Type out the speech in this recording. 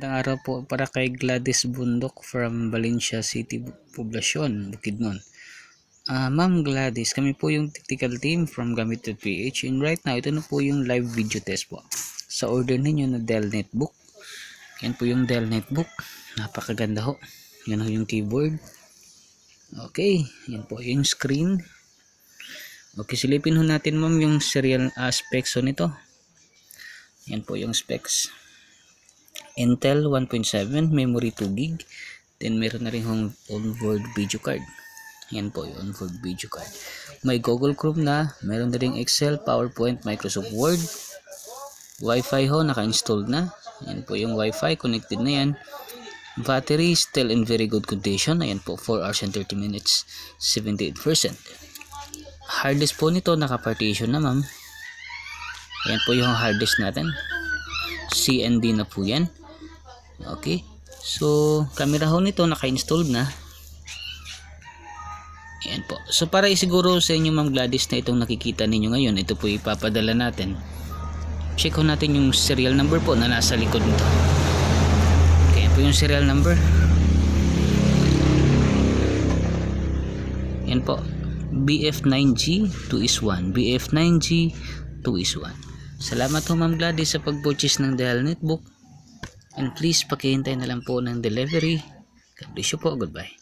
Magandang araw po para kay Gladys Bundok from Valencia City, Poblacion, Bukidnon. Ah, Ma'am Gladys, kami po yung technical team from Gamit PH and right now, ito na po yung live video test po. Sa order ninyo na Dell Netbook. Yan po yung Dell Netbook. Napakaganda ho. Yan ho yung keyboard. Okay, yan po yung screen. Okay, silipin ho natin ma'am yung serial aspects ho nito. Yan po yung specs. Intel 1.7, memory 2 gig. Then meron na rin hong onboard video card. Yan po yung onboard video card. May Google Chrome na, meron na rin Excel, PowerPoint, Microsoft Word. Wi-Fi ho, naka-installed na. Yan po yung Wi-Fi, connected na yan. Battery still in very good condition. Ayan po, 4 hours and 30 minutes, 78%. Hard disk po nito, naka-partition na ma'am. Ayan po yung hard disk natin. CND na po yan. Okay. So, camera ho nito naka-installed na. Ayan po. So, para isiguro sa inyo Ma'am Gladys na itong nakikita ninyo ngayon, ito po ipapadala natin. Check ho natin yung serial number po na nasa likod nito. Okay, po yung serial number. Yan po. BF9G 2 is 1. BF9G 2 is 1. Salamat ho Ma'am Gladys sa pag-purchase ng Dell Netbook. And please pakihintay na lang po ng delivery. God bless you po. Goodbye.